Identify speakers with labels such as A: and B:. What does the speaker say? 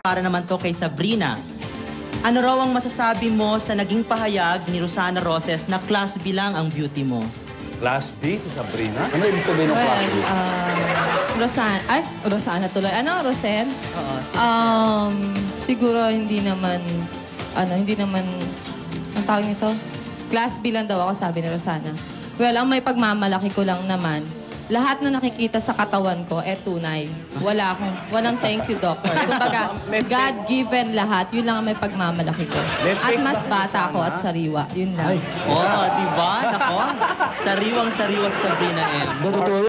A: para naman to kay Sabrina. Ano raw ang masasabi mo sa naging pahayag ni Rosana Roses na class B lang ang beauty mo?
B: Class B si Sabrina?
C: Ano ibig sabihin ng class
D: Well,
C: B?
D: um, Rosan, ay, Rosana tuloy. Ano, Rosen?
A: Oo.
D: Um, siguro hindi naman, ano, hindi naman, ang tawag nito? Class B lang daw ako, sabi ni Rosana. Well, ang may pagmamalaki ko lang naman, lahat na nakikita sa katawan ko, eh tunay. Wala akong, walang thank you, doctor. Kumbaga, God-given lahat, yun lang ang may pagmamalaki ko. At mas
B: ba,
D: bata ako at sariwa. Yun lang.
A: Oo, di ba? Nako, sariwang-sariwa si Sabrina M.
C: Natuturo